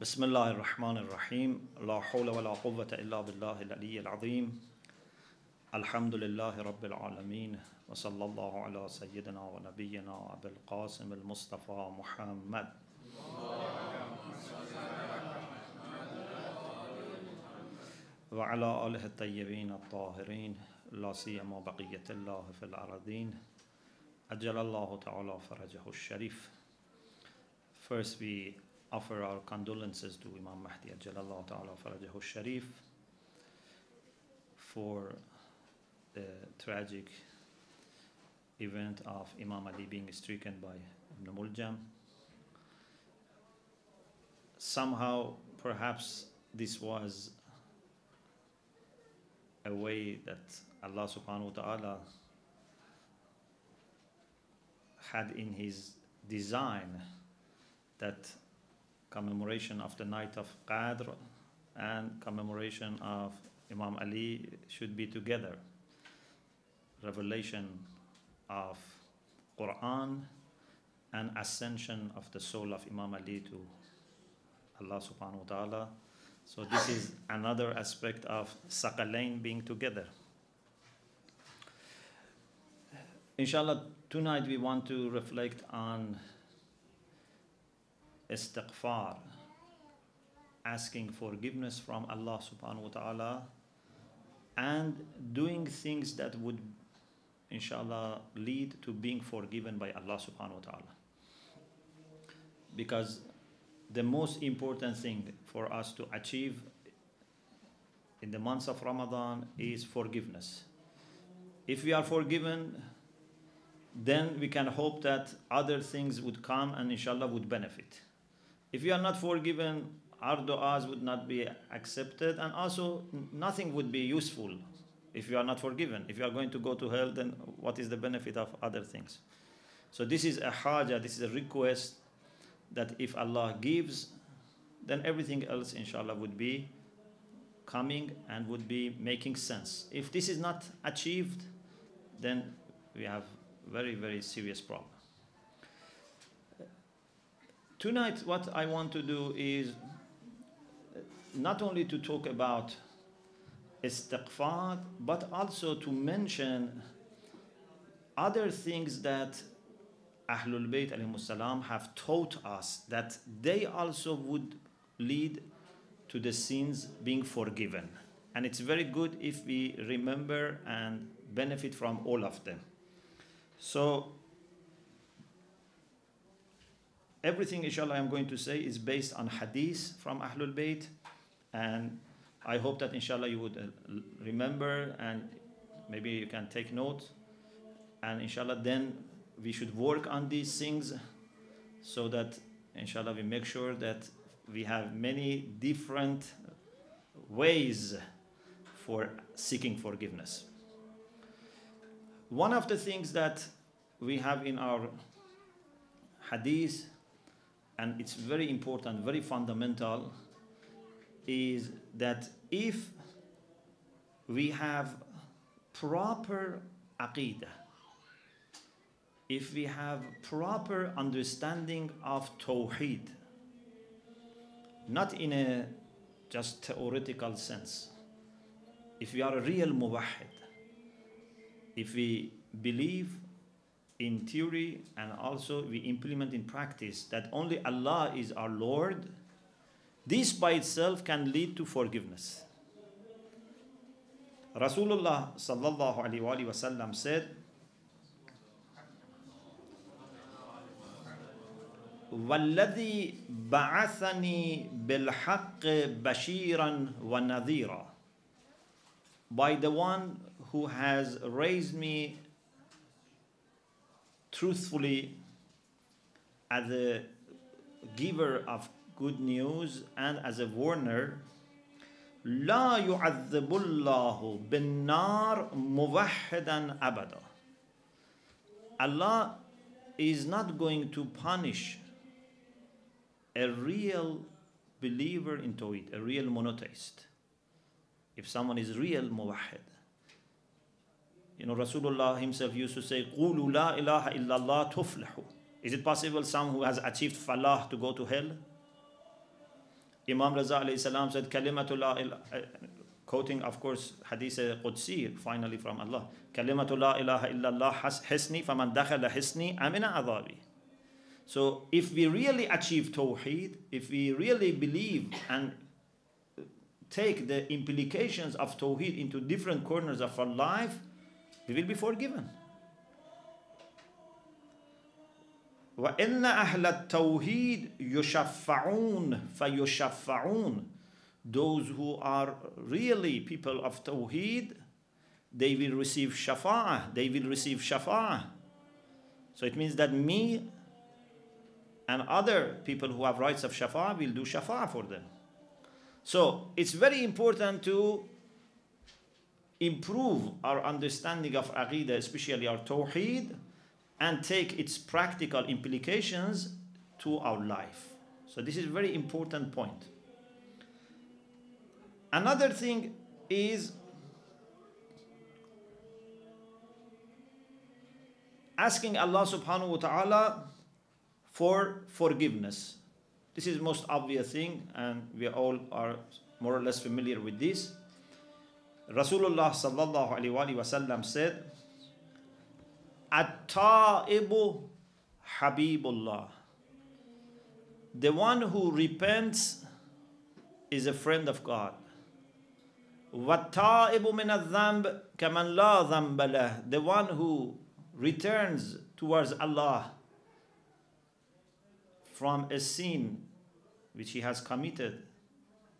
بسم الله الرحمن الرحيم لا حول ولا قوة إلا بالله العلي العظيم الحمد لله رب العالمين وصلى الله على سيدنا ونبينا أبي القاسم المصطفى محمد وعلى آله الطيبين الطاهرين لا سيما بقية الله في الأرضين أجل الله تعالى فرجه الشريف First we offer our condolences to Imam Mahdi Ajalallah Ta'ala Farajahu Sharif for the tragic event of Imam Ali being stricken by Ibn Muljam. Somehow, perhaps this was a way that Allah subhanahu wa ta'ala had in his design that commemoration of the night of Qadr and commemoration of Imam Ali should be together. Revelation of Quran and ascension of the soul of Imam Ali to Allah subhanahu wa ta'ala. So this is another aspect of Sakalain being together. Inshallah, tonight we want to reflect on istighfar, asking forgiveness from Allah subhanahu wa ta'ala, and doing things that would, inshallah, lead to being forgiven by Allah subhanahu wa ta'ala. Because the most important thing for us to achieve in the months of Ramadan is forgiveness. If we are forgiven, then we can hope that other things would come and inshallah would benefit. If you are not forgiven, our du'as would not be accepted, and also nothing would be useful if you are not forgiven. If you are going to go to hell, then what is the benefit of other things? So this is a haja, this is a request that if Allah gives, then everything else, inshallah, would be coming and would be making sense. If this is not achieved, then we have very, very serious problem. Tonight, what I want to do is not only to talk about istighfar, but also to mention other things that Ahlul Bayt salam have taught us that they also would lead to the sins being forgiven. And it's very good if we remember and benefit from all of them. So, everything inshallah I'm going to say is based on hadith from Ahlul Bayt and I hope that inshallah you would uh, remember and maybe you can take note and inshallah then we should work on these things so that inshallah we make sure that we have many different ways for seeking forgiveness. One of the things that we have in our hadith and it's very important, very fundamental, is that if we have proper aqidah, if we have proper understanding of Tawheed, not in a just theoretical sense, if we are a real muwahid, if we believe in theory and also we implement in practice that only Allah is our Lord, this by itself can lead to forgiveness. Rasulullah sallallahu alaihi wasallam said, والذي بعثني بالحق بشيرا ونذيرا by the one who has raised me truthfully as a giver of good news and as a warner لا يعذب الله بالنار موحدا أبدا Allah is not going to punish a real believer in Tawhid, a real monotheist. If someone is real muwahid. You know, Rasulullah himself used to say, قُولُوا لَا إِلَهَ إِلَّا اللَّهِ تُفْلِحُ Is it possible someone who has achieved falah to go to hell? Imam Raza alayhi salam said, Kalimatu la ilaha, quoting, of course, Hadith Qudsi, finally from Allah. Kalimatu la ilaha illallah hisni, faman dakhala hisni, amina adabi. So if we really achieve Tawheed, if we really believe and take the implications of Tawheed into different corners of our life, we will be forgiven. وإن أهل التوحيد يشفعون فيشفعون those who are really people of Tawheed they will receive shafa'ah they will receive shafa'ah so it means that me and other people who have rights of shafa'ah will do shafa'ah for them so it's very important to improve our understanding of aqidah especially our tawheed and take its practical implications to our life. So this is a very important point. Another thing is asking Allah subhanahu wa ta'ala for forgiveness. This is most obvious thing and we all are more or less familiar with this. Rasulullah sallallahu alaihi wasallam said At-ta'ibu Habibullah. The one who repents is a friend of God. وَالتَّائِبُ مِنَ الذَّنْبِ كَمَنْ لَا ذَنْبَ لَهُ The one who returns towards Allah from a sin which he has committed,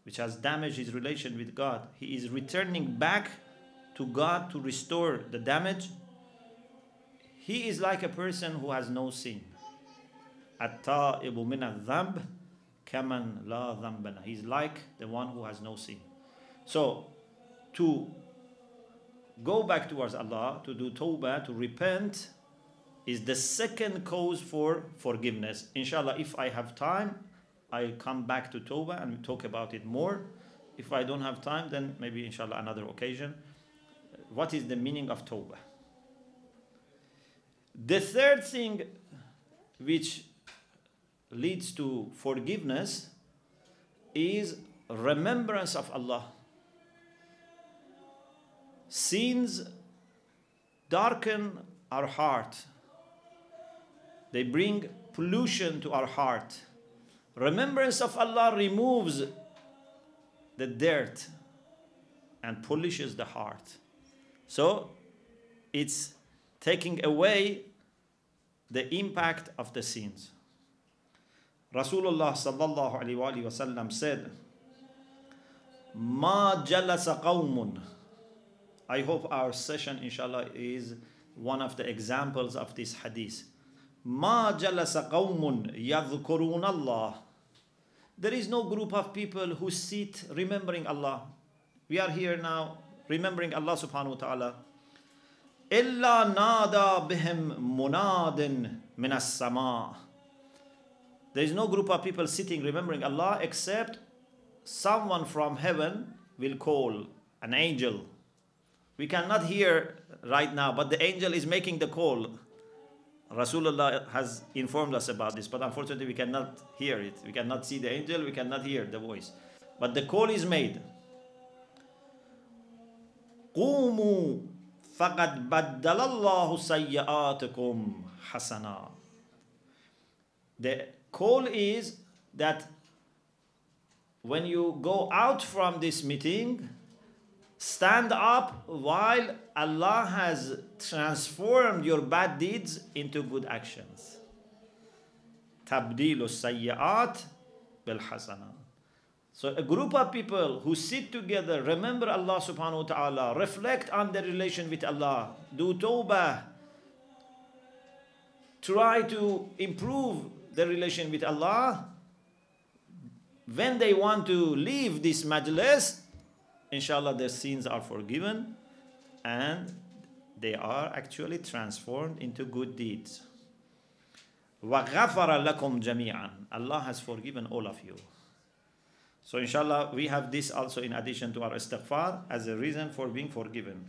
which has damaged his relation with God, he is returning back to God to restore the damage he is like a person who has no sin. He's like the one who has no sin. So, to go back towards Allah, to do tawbah, to repent, is the second cause for forgiveness. Inshallah, if I have time, I come back to tawbah and talk about it more. If I don't have time, then maybe inshallah another occasion. What is the meaning of tawbah? The third thing which leads to forgiveness is remembrance of Allah. Sins darken our heart, they bring pollution to our heart. Remembrance of Allah removes the dirt and polishes the heart. So it's taking away the impact of the sins. Rasulullah sallallahu alaihi wasallam said, "Ma jalasa qawmun." I hope our session, inshallah, is one of the examples of this hadith. Ma jalasa qawmun yadhkurun Allah. There is no group of people who sit remembering Allah. We are here now remembering Allah subhanahu wa ta'ala إلا نادى بهم مناد من السماء There is no group of people sitting remembering Allah except someone from heaven will call an angel. We cannot hear right now, but the angel is making the call. Rasulullah has informed us about this, but unfortunately we cannot hear it. We cannot see the angel, we cannot hear the voice. But the call is made. قوموا فَقَدْ بَدَّلَ اللَّهُ سَيِّئَاتِكُمْ حَسَنًا The call is that when you go out from this meeting, Stand up while Allah has transformed your bad deeds into good actions. Tabdilu sayyat bil. So a group of people who sit together, remember Allah subhanahu wa ta'ala, reflect on their relation with Allah, do tawbah, try to improve their relation with Allah. When they want to leave this majlis, inshallah their sins are forgiven and they are actually transformed into good deeds. وَغَفَرَ لَكُمْ جَمِيعًا Allah has forgiven all of you. So inshallah, we have this also in addition to our istighfar as a reason for being forgiven.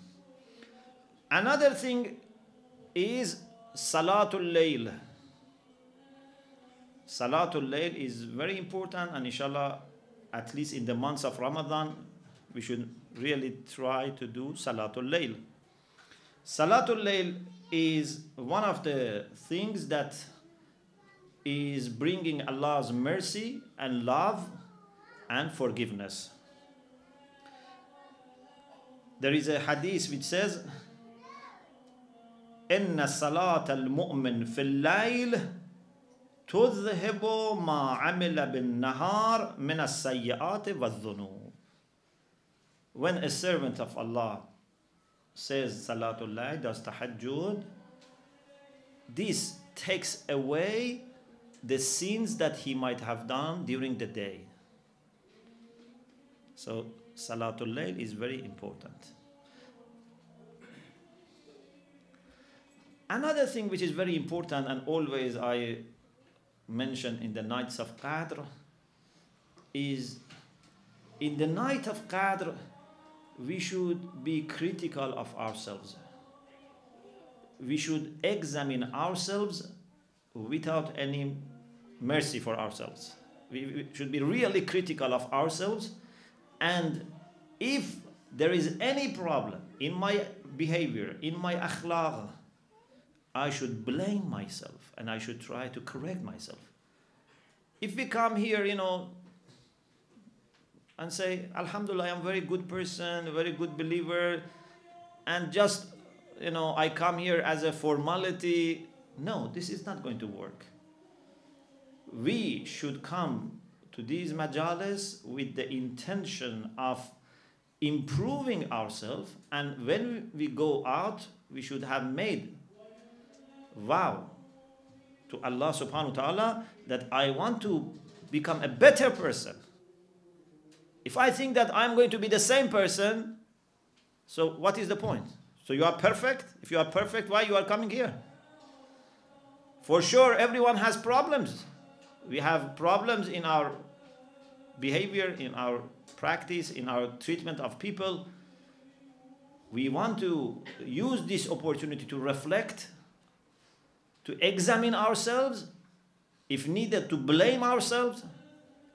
Another thing is Salatul Layl. Salatul Layl is very important and inshallah at least in the months of Ramadan, we should really try to do Salatul Layl. Salatul Layl is one of the things that is bringing Allah's mercy and love and forgiveness. There is a hadith which says, إن صلاة المؤمن في الليل تذهب ما عمل بالنهار من السيئات والذنوب. when a servant of Allah says Salatul Layl, does tahajjud, this takes away the sins that he might have done during the day. So Salatul Layl is very important. Another thing which is very important and always I mention in the nights of Qadr is in the night of Qadr we should be critical of ourselves. We should examine ourselves without any mercy for ourselves. We, should be really critical of ourselves and if there is any problem in my behavior, in my akhlaq, I should blame myself and I should try to correct myself. If we come here, you know, and say, Alhamdulillah, I'm a very good person, a very good believer, and just, you know, I come here as a formality, no, this is not going to work. We should come to these majalis with the intention of improving ourselves, and when we go out, we should have made vow to Allah subhanahu wa ta'ala that I want to become a better person. If I think that I'm going to be the same person, so what is the point? So you are perfect? If you are perfect, why you are coming here? For sure, everyone has problems. We have problems in our behavior, in our practice, in our treatment of people. We want to use this opportunity to reflect to examine ourselves, if needed, to blame ourselves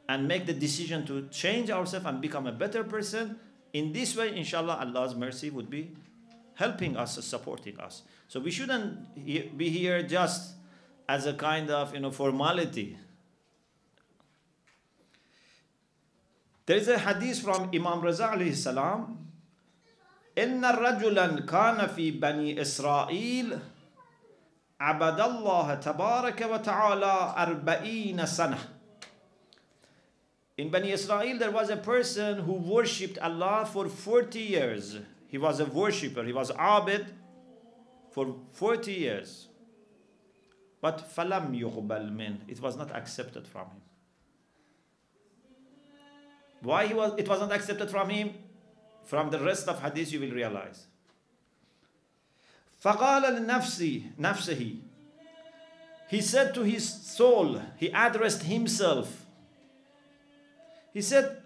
and make the decision to change ourselves and become a better person. In this way, inshallah, Allah's mercy would be helping us, supporting us. So we shouldn't be here just as a kind of you know formality. There is a hadith from Imam Raza alayhi salam. إن رجلا كان في بني إسرائيل عبد الله تبارك وتعالى أربعين سنة In Bani Israel, there was a person who worshipped Allah for 40 years. He was a worshipper, he was abid for 40 years. But falam yuqbal min, it was not accepted from him. Why he was, it was not accepted from him? From the rest of hadith you will realize. فقال لنفسي نفسه He said to his soul, he addressed himself. he said,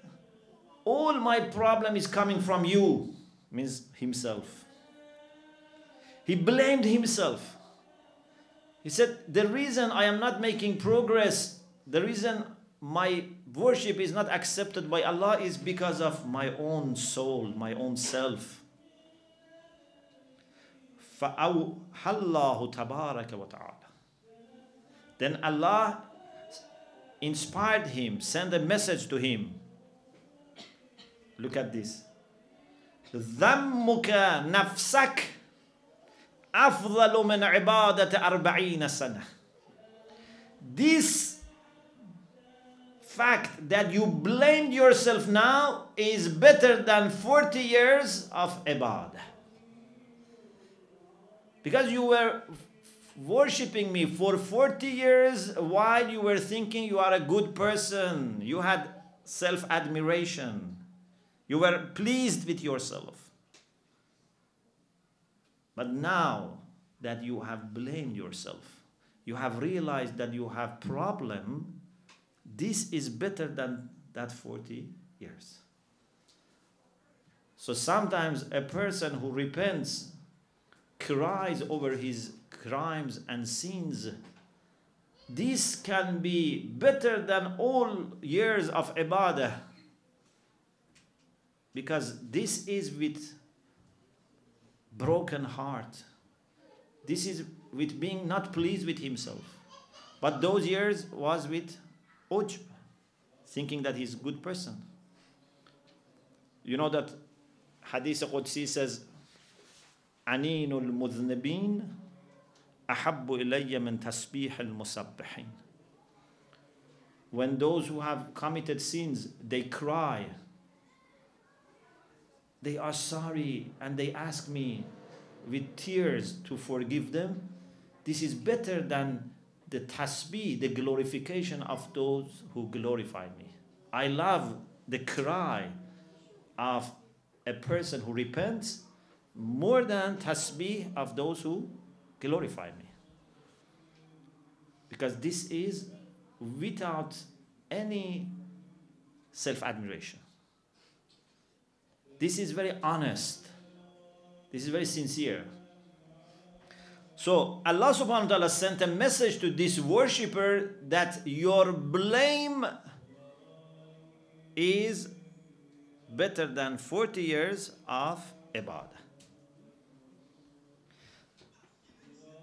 All my problem is coming from you, means himself. He blamed himself. He said, The reason I am not making progress, the reason my worship is not accepted by Allah is because of my own soul, my own self. Then Allah inspired him, sent a message to him. Look at this. ذمك نفسك أفضل من عبادة أربعين سنة. This fact that you blamed yourself now is better than 40 years of ibadah. Because you were worshipping me for 40 years while you were thinking you are a good person. You had self admiration. You were pleased with yourself. But now that you have blamed yourself, you have realized that you have problem, this is better than that 40 years. So sometimes a person who repents cries over his crimes and sins. This can be better than all years of ibadah because this is with broken heart. This is with being not pleased with himself. But those years was with ujb, thinking that he's a good person. You know that Hadith Qudsi says, Aninul Mudhnabin أحب إلي من تسبيح المسبحين. When those who have committed sins, they cry. They are sorry and they ask me with tears to forgive them. This is better than the tasbih, the glorification of those who glorify me. I love the cry of a person who repents more than tasbih of those who glorify me. Because this is without any self admiration. This is very honest. This is very sincere. So Allah subhanahu wa ta'ala sent a message to this worshipper that your blame is better than 40 years of ibadah.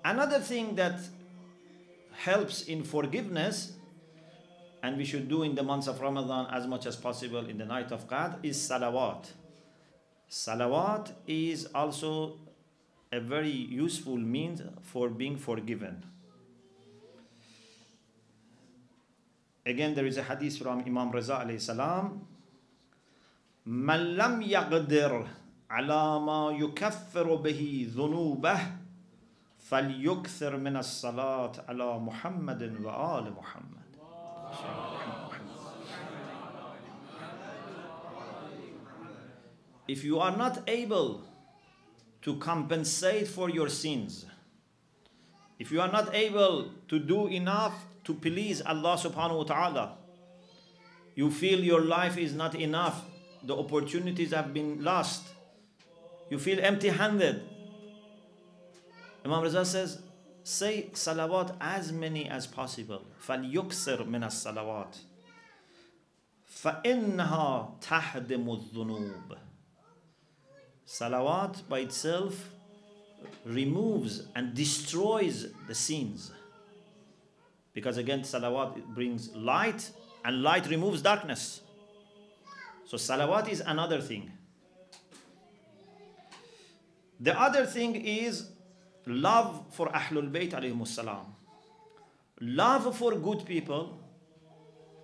Another thing that helps in forgiveness, and we should do in the months of Ramadan as much as possible in the night of Qadr, is salawat. Salawat is also a very useful means for being forgiven. Again, there is a hadith from Imam Raza alayhi salam. من لم يقدر على ما يكفر به ذنوبه فليكثر من الصلاة على محمد وآل محمد If you are not able to compensate for your sins, if you are not able to do enough to please Allah subhanahu wa ta'ala, you feel your life is not enough, the opportunities have been lost, you feel empty handed, Imam Raza says, say salawat as many as possible. فَلْيُكْسِرْ مِنَ الصَّلَوَاتِ فَإِنَّهَا تَحْدِمُ الذُّنُوبِ Salawat by itself removes and destroys the sins. Because again, salawat brings light and light removes darkness. So salawat is another thing. The other thing is love for Ahlul Bayt alayhim love for good people,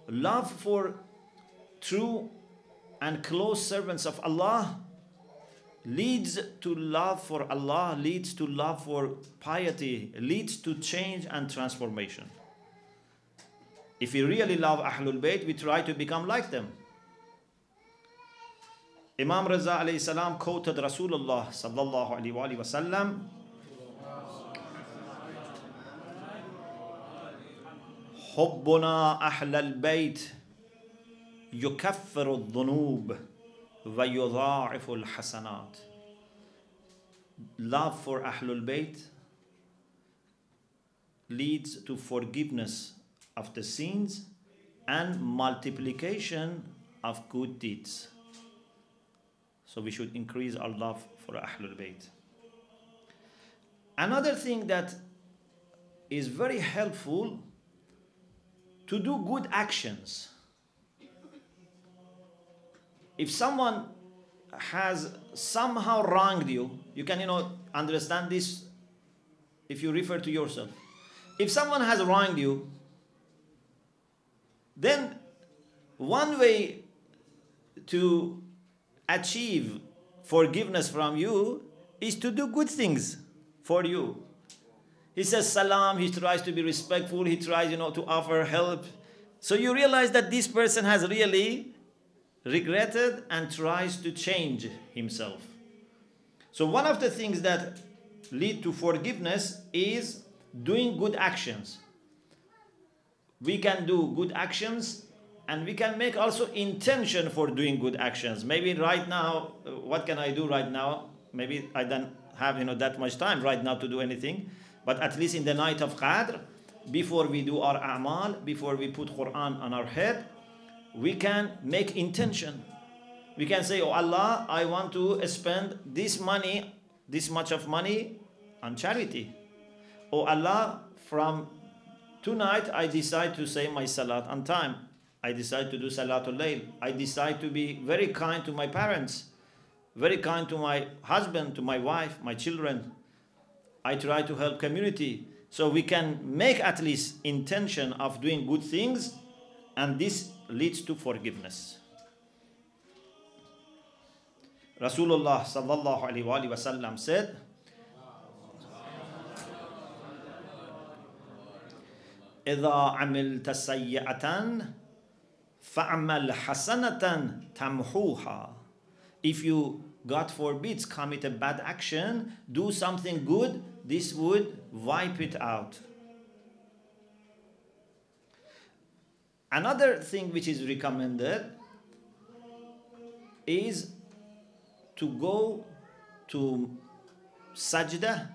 love for true and close servants of Allah leads to love for Allah, leads to love for piety, leads to change and transformation. If we really love Ahlul Bayt, we try to become like them. Imam Raza quoted Rasulullah sallallahu alayhi wa sallam حبنا أهل البيت يكفر الذنوب ويضاعف الحسنات Love for Ahlul Bayt leads to forgiveness of the sins and multiplication of good deeds. So we should increase our love for Ahlul Bayt. Another thing that is very helpful to do good actions. If someone has somehow wronged you, you can, you know, understand this if you refer to yourself. If someone has wronged you, then one way to achieve forgiveness from you is to do good things for you. He says salam, he tries to be respectful, he tries, you know, to offer help. So you realize that this person has really regretted and tries to change himself. So one of the things that lead to forgiveness is doing good actions. We can do good actions and we can make also intention for doing good actions. Maybe right now, uh, what can I do right now? Maybe I don't have you know that much time right now to do anything. But at least in the night of Qadr, before we do our a'mal, before we put Quran on our head, we can make intention. We can say, Oh Allah, I want to spend this money, this much of money on charity. Oh Allah, from tonight I decide to say my salat on time. I decide to do salatul layl. I decide to be very kind to my parents, very kind to my husband, to my wife, my children. I try to help community. So we can make at least intention of doing good things and this leads to forgiveness. Rasulullah sallallahu alaihi wasallam said, إذا عملت سيئة فَعْمَلْ حَسَنَةً تَمْحُوهَا If you, God forbids, commit a bad action, do something good, this would wipe it out. Another thing which is recommended is to go to sajda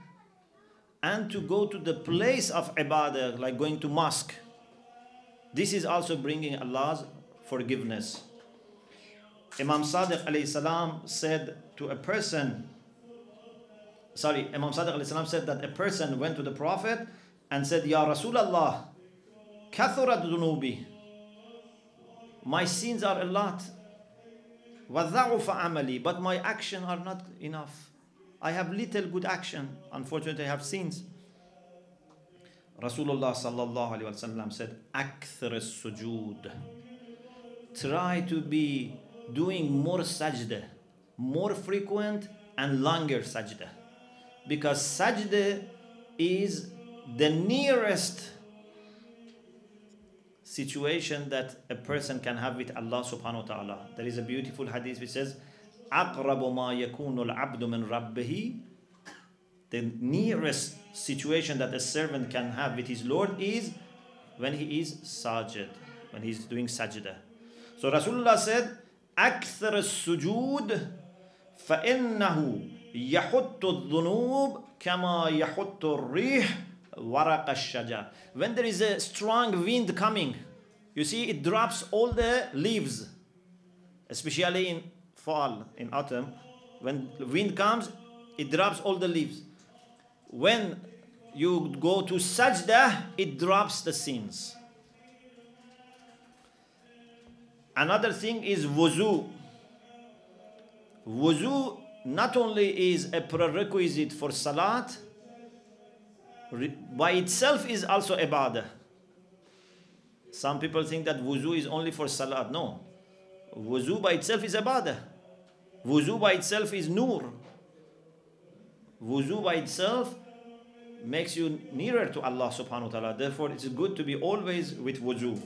and to go to the place of ibadah, like going to mosque. This is also bringing Allah's forgiveness. Imam Sadiq said to a person, sorry, Imam Sadiq alayhi salam said that a person went to the Prophet and said, Ya Rasulallah, kathurat dunubi. My sins are a lot. وَضَعُفَ amali, But my action are not enough. I have little good action. Unfortunately, I have sins. Rasulullah sallallahu alaihi wasallam said, "Akthar sujud." Try to be doing more sajda, more frequent and longer sajda, because sajda is the nearest situation that a person can have with Allah subhanahu wa ta'ala. There is a beautiful hadith which says, أقرب ما يكون العبد من ربه the nearest situation that a servant can have with his Lord is when he is sajid, when he's doing sajda. So Rasulullah said, أكثر السجود فإنه Kama rih When there is a strong wind coming, you see it drops all the leaves, especially in fall, in autumn. When wind comes, it drops all the leaves. When you go to sajda, it drops the sins. Another thing is wuzu. Wuzu not only is a prerequisite for salat, by itself is also ibadah. Some people think that wuzu is only for salat. No. Wuzu by itself is ibadah. Wuzu by itself is nur. Wuzu by itself makes you nearer to Allah subhanahu wa ta'ala. Therefore, it's good to be always with wuzu.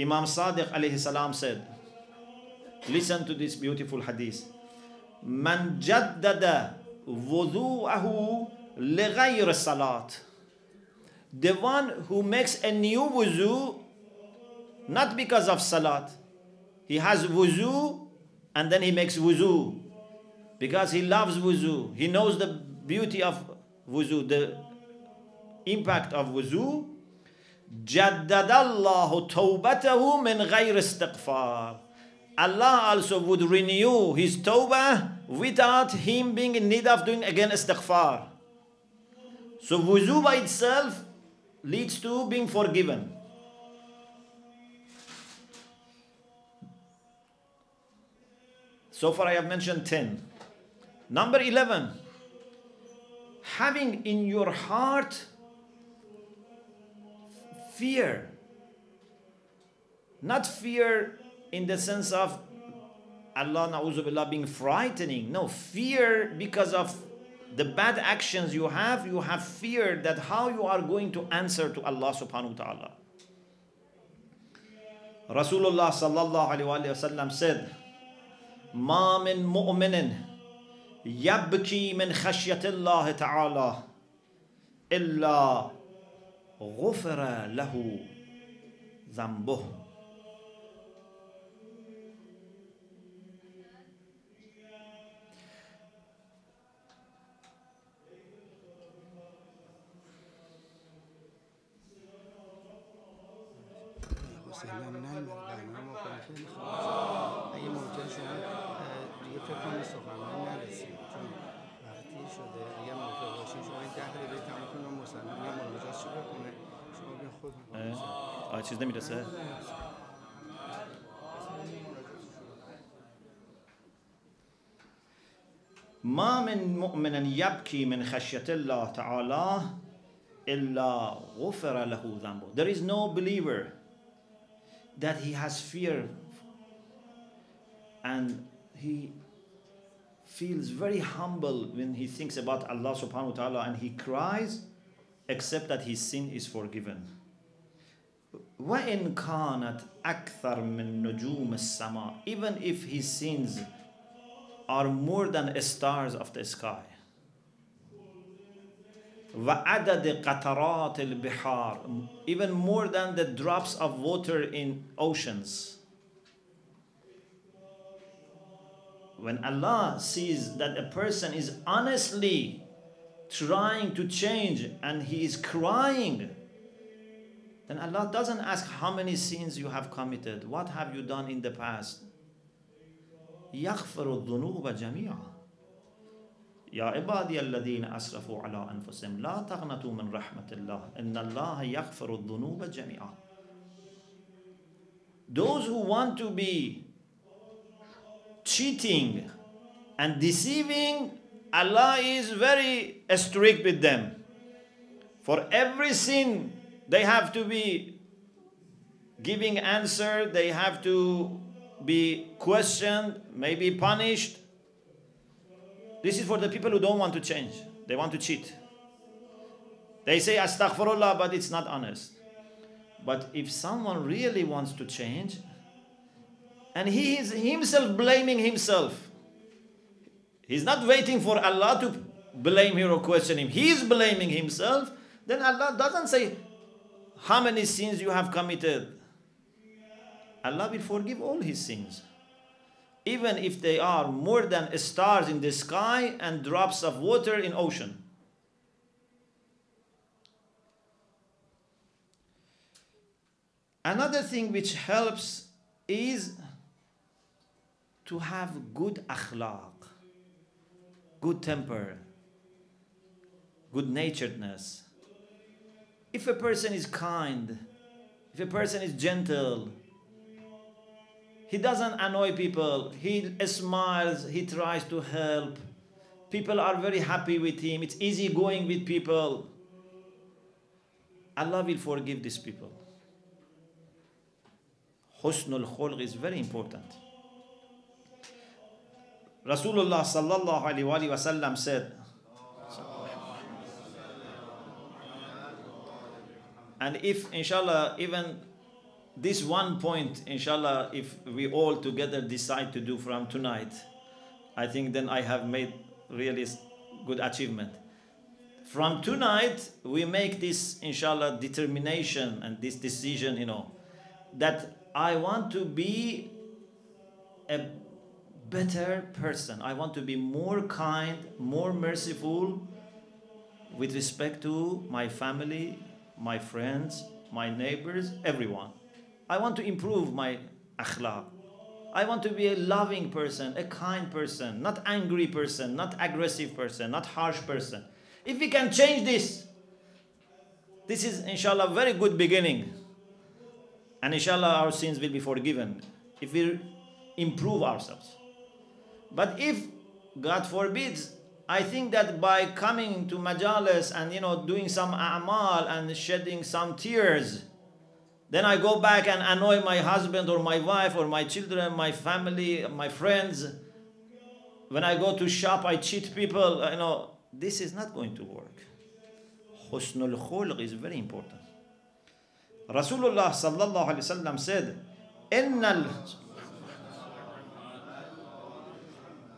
Imam Sadiq alayhi salam said, listen to this beautiful hadith. Man jaddada wudu'ahu lighayr salat. The one who makes a new wuzu, not because of salat. He has wuzu and then he makes wuzu because he loves wuzu. He knows the beauty of wuzu, the impact of wuzu. جدد الله توبته من غير استغفار. Allah also would renew his tawbah without him being in need of doing again istighfar. So wuzu by itself leads to being forgiven. So far I have mentioned 10. Number 11, having in your heart fear. Not fear in the sense of Allah na'uzubillah being frightening. No, fear because of the bad actions you have, you have fear that how you are going to answer to Allah subhanahu wa ta'ala. Rasulullah sallallahu alayhi wa sallam said, ما من مؤمن يبكي من خشية الله تعالى إلا غفر له ذنبه چیز نمیرسه ما من مؤمن يبكي من خشية الله تعالى إلا غفر له ذنبه There is no believer that he has fear and he feels very humble when he thinks about Allah subhanahu wa ta'ala and he cries except that his sin is forgiven. وإن كانت أكثر من نجوم السماء even if his sins are more than stars of the sky وعدد قطرات البحار even more than the drops of water in oceans when Allah sees that a person is honestly trying to change and he is crying then Allah doesn't ask how many sins you have committed, what have you done in the past. يغفر الذنوب جميعا يا عبادي الذين أسرفوا على أنفسهم لا تقنطوا من رحمة الله إن الله يغفر الذنوب جميعا Those who want to be cheating and deceiving, Allah is very strict with them. For every sin they have to be giving answer they have to be questioned maybe punished. This is for the people who don't want to change. They want to cheat. They say astaghfirullah but it's not honest. But if someone really wants to change and he is himself blaming himself he's not waiting for allah to blame him or question him. He is blaming himself then allah doesn't say how many sins you have committed. Allah will forgive all his sins. Even if they are more than stars in the sky and drops of water in ocean. Another thing which helps is to have good akhlaq, good temper, good naturedness if a person is kind, if a person is gentle, he doesn't annoy people, he smiles, he tries to help, people are very happy with him, it's easy going with people, Allah will forgive these people. Husnul khulq is very important. Rasulullah sallallahu alaihi wasallam said, And if, inshallah, even this one point, inshallah, if we all together decide to do from tonight, I think then I have made really good achievement. From tonight, we make this, inshallah, determination and this decision, you know, that I want to be a better person. I want to be more kind, more merciful with respect to my family, my friends, my neighbors, everyone. I want to improve my akhlaq. I want to be a loving person, a kind person, not angry person, not aggressive person, not harsh person. If we can change this, this is inshallah very good beginning. And inshallah our sins will be forgiven if we improve ourselves. But if God forbids I think that by coming to majalis and you know doing some a'mal and shedding some tears, then I go back and annoy my husband or my wife or my children, my family, my friends. When I go to shop, I cheat people. You know, this is not going to work. Husnul khulq is very important. Rasulullah sallallahu alaihi wasallam said, "Innal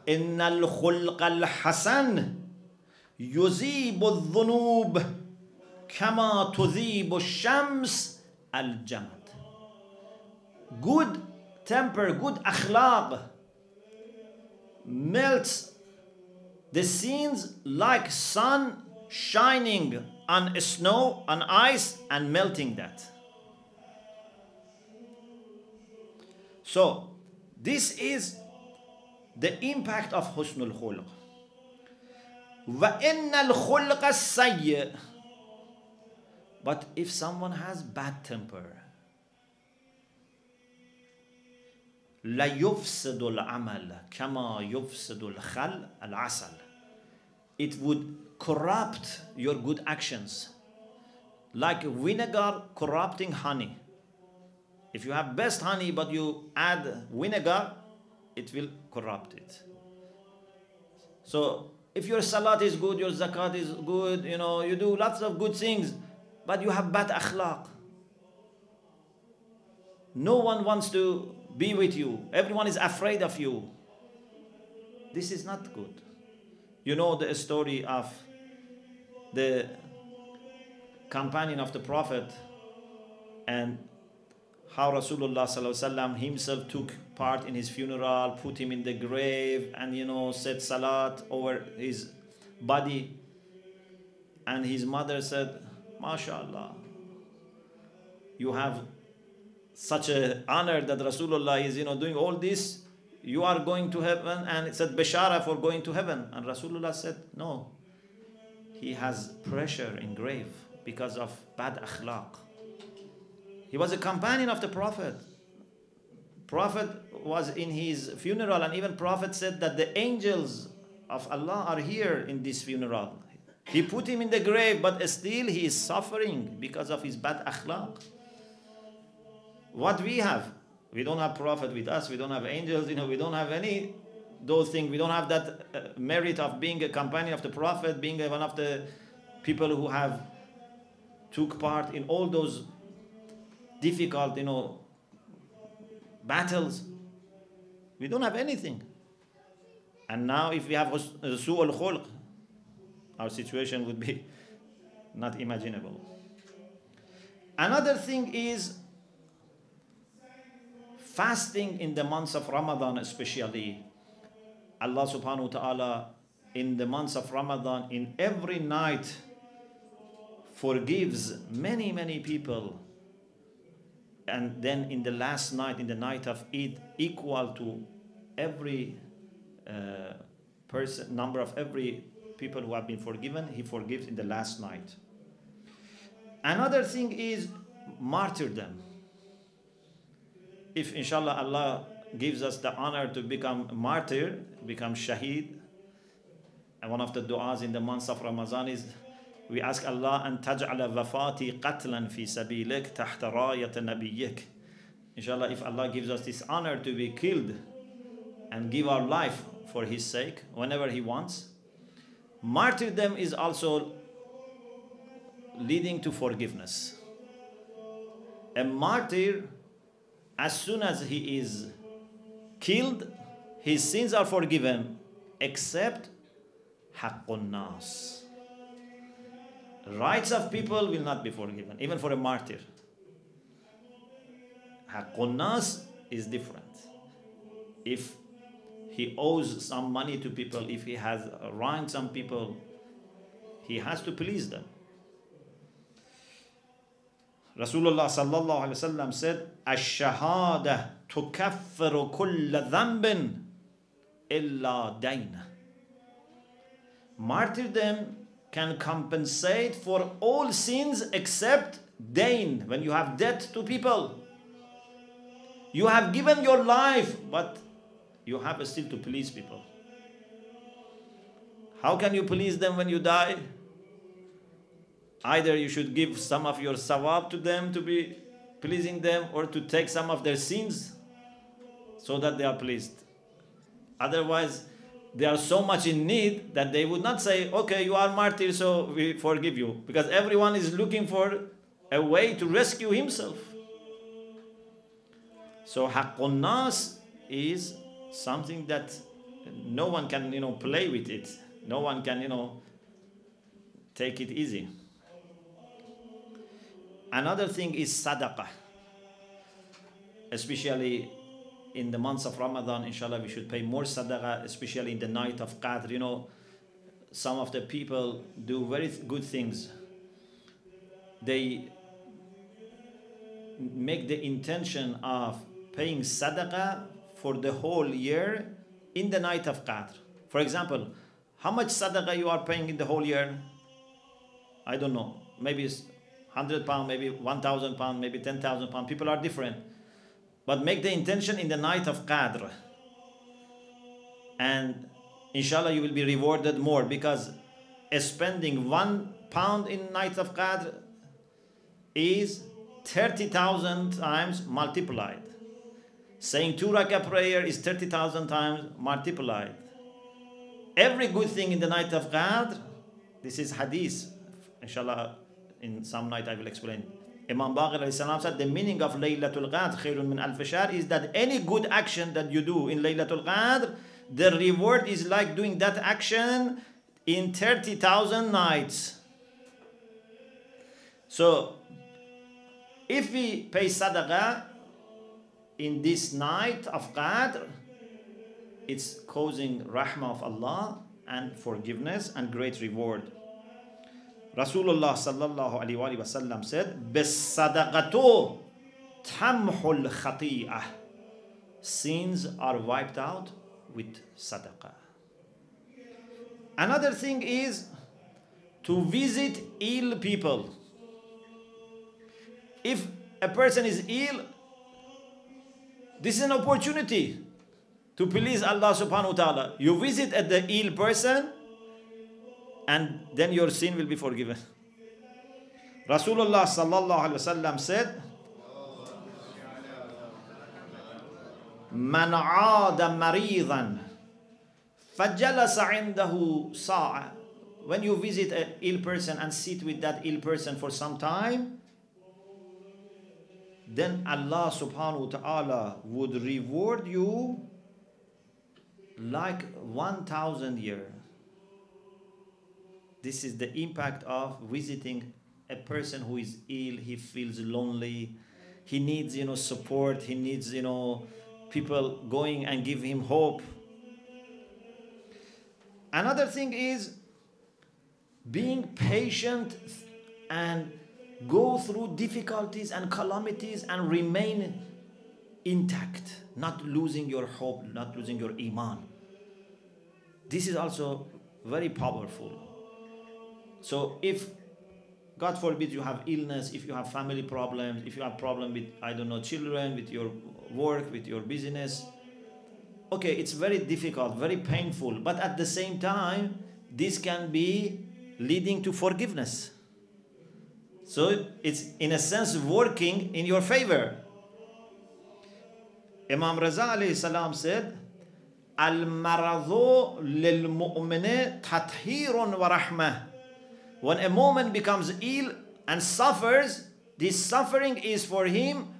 إن الخلق الحسن يذيب الذنوب كما تذيب الشمس الجمد good temper good akhlaq melts the sins like sun shining on snow on ice and melting that so this is the impact of husnul khulq. وَإِنَّ الْخُلْقَ السَّيِّئِ But if someone has bad temper, لا يفسد العمل كما يفسد الخل العسل it would corrupt your good actions like vinegar corrupting honey if you have best honey but you add vinegar it will corrupt it so if your salat is good your zakat is good you know you do lots of good things but you have bad akhlaq no one wants to be with you. Everyone is afraid of you. This is not good. You know the story of the companion of the Prophet and how Rasulullah himself took part in his funeral, put him in the grave, and you know, said salat over his body. And his mother said, MashaAllah, you have such an honor that Rasulullah is, you know, doing all this. You are going to heaven, and it said Bashara for going to heaven. And Rasulullah said, No. He has pressure in grave because of bad akhlaq. He was a companion of the Prophet. Prophet was in his funeral, and even Prophet said that the angels of Allah are here in this funeral. He put him in the grave, but still he is suffering because of his bad akhlaq. What we have, we don't have prophet with us, we don't have angels, you know, we don't have any those things. We don't have that uh, merit of being a companion of the prophet, being one of the people who have took part in all those difficult, you know, battles. We don't have anything. And now if we have uh, su al khulq, our situation would be not imaginable. Another thing is fasting in the months of Ramadan, especially, Allah subhanahu wa ta'ala in the months of Ramadan, in every night, forgives many, many people. And then in the last night, in the night of Eid, equal to every uh, person, number of every people who have been forgiven, He forgives in the last night. Another thing is martyrdom if inshallah Allah gives us the honor to become martyr, become shaheed, and one of the du'as in the months of Ramadan is we ask Allah and taj'ala wafati qatlan fi sabilik tahta rayat nabiyyik. Inshallah, if Allah gives us this honor to be killed and give our life for His sake whenever He wants, martyrdom is also leading to forgiveness. A martyr as soon as he is killed, his sins are forgiven, except haqqun nas. Rights of people will not be forgiven, even for a martyr. Haqqun nas is different. If he owes some money to people, if he has wronged some people, he has to please them. Rasulullah sallallahu alaihi wasallam said, "Ash-shahada tukaffiru kull dhanbin illa dayna." Martyrdom can compensate for all sins except dain. When you have debt to people, you have given your life, but you have still to please people. How can you please them when you die? Either you should give some of your sawab to them to be pleasing them, or to take some of their sins so that they are pleased. Otherwise, they are so much in need that they would not say, Okay, you are martyr, so we forgive you. Because everyone is looking for a way to rescue himself. So, haqqun nas is something that no one can, you know, play with it. No one can, you know, take it easy. Another thing is sadaqah. Especially in the months of Ramadan, inshallah, we should pay more sadaqah, especially in the night of Qadr. You know, some of the people do very good things. They make the intention of paying sadaqah for the whole year in the night of Qadr. For example, how much sadaqah you are paying in the whole year? I don't know. Maybe it's 100 pound, maybe 1000 pound, maybe 10,000 pound. People are different. But make the intention in the night of Qadr. And inshallah you will be rewarded more because spending one pound in night of Qadr is 30,000 times multiplied. Saying two rakah prayer is 30,000 times multiplied. Every good thing in the night of Qadr, this is hadith. Inshallah, in some night I will explain. Imam Baqir said the meaning of Laylatul Qadr khairun min al is that any good action that you do in Laylatul Qadr, the reward is like doing that action in 30,000 nights. So, if we pay sadaqah in this night of Qadr, it's causing rahmah of Allah and forgiveness and great reward. Rasulullah sallallahu alaihi wasallam said, "Bisadaqatu tamhul khati'ah." Sins are wiped out with sadaqah. Another thing is to visit ill people. If a person is ill, this is an opportunity to please Allah subhanahu wa ta'ala. You visit at the ill person and then your sin will be forgiven. Rasulullah sallallahu alaihi wasallam said, "Man aada maridan, fajalasa indahu sa'a." When you visit an ill person and sit with that ill person for some time, then Allah subhanahu wa ta'ala would reward you like 1,000 years. This is the impact of visiting a person who is ill, he feels lonely, he needs, you know, support, he needs, you know, people going and give him hope. Another thing is being patient and go through difficulties and calamities and remain intact, not losing your hope, not losing your iman. This is also very powerful. So if God forbid you have illness, if you have family problems, if you have problem with I don't know children, with your work, with your business, okay, it's very difficult, very painful, but at the same time, this can be leading to forgiveness. So it's in a sense working in your favor. Imam Raza salam said, Al-maradu lil-mu'mini tathirun wa rahmah when a mu'min becomes ill and suffers, this suffering is for him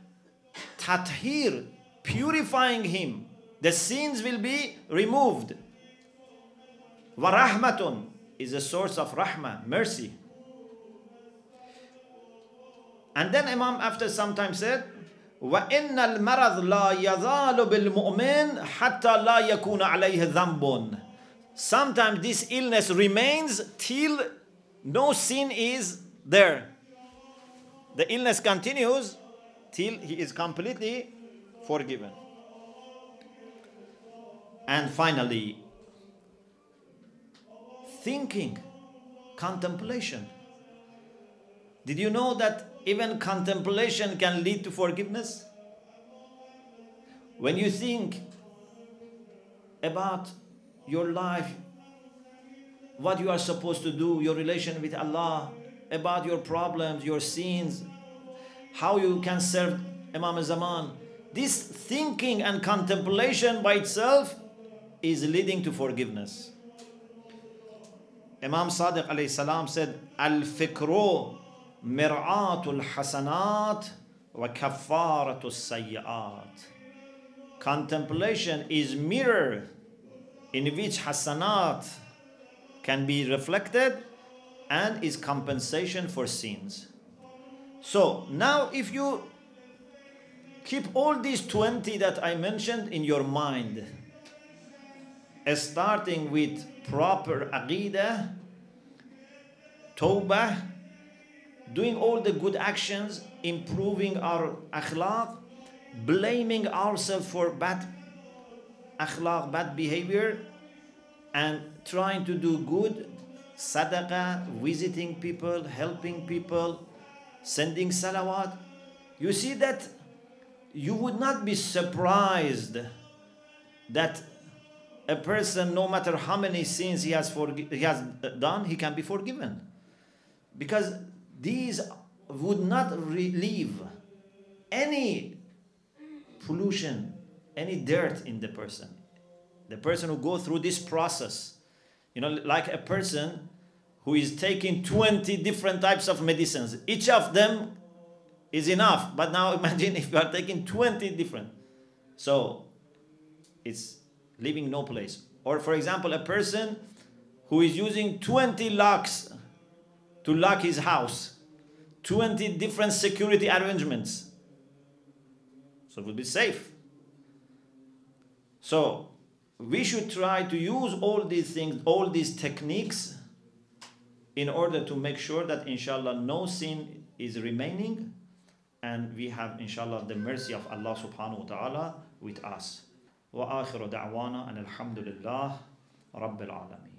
tathir, purifying him. The sins will be removed. Warahmatun is a source of rahmah, mercy. And then Imam after some time said, وَإِنَّ الْمَرَضْ لَا يَذَالُ بِالْمُؤْمِنِ حَتَّى لَا يَكُونَ عَلَيْهِ ذَنْبٌ Sometimes this illness remains till no sin is there. The illness continues till he is completely forgiven. And finally, thinking, contemplation. Did you know that even contemplation can lead to forgiveness? When you think about your life, what you are supposed to do, your relation with Allah, about your problems, your sins, how you can serve Imam Zaman, this thinking and contemplation by itself is leading to forgiveness. Imam Sadiq salam said, Al-fikru mir'atul hasanat wa kaffaratul sayyat. Contemplation is mirror in which hasanat can be reflected and is compensation for sins. So now if you keep all these 20 that I mentioned in your mind, eh, starting with proper aqidah, tawbah, doing all the good actions, improving our akhlaq, blaming ourselves for bad akhlaq, bad behavior, and trying to do good, sadaqah, visiting people, helping people, sending salawat, you see that you would not be surprised that a person, no matter how many sins he has, forg- he has done, he can be forgiven. Because these would not relieve any pollution, any dirt in the person. The person who go through this process, you know, like a person who is taking 20 different types of medicines. Each of them is enough. But now imagine if you are taking 20 different. So it's leaving no place. Or for example, a person who is using 20 locks to lock his house, 20 different security arrangements. So it will be safe. So we should try to use all these things, all these techniques in order to make sure that inshallah no sin is remaining and we have inshallah the mercy of Allah subhanahu wa ta'ala with us. وآخر دعوانا أن الحمد لله رب العالمين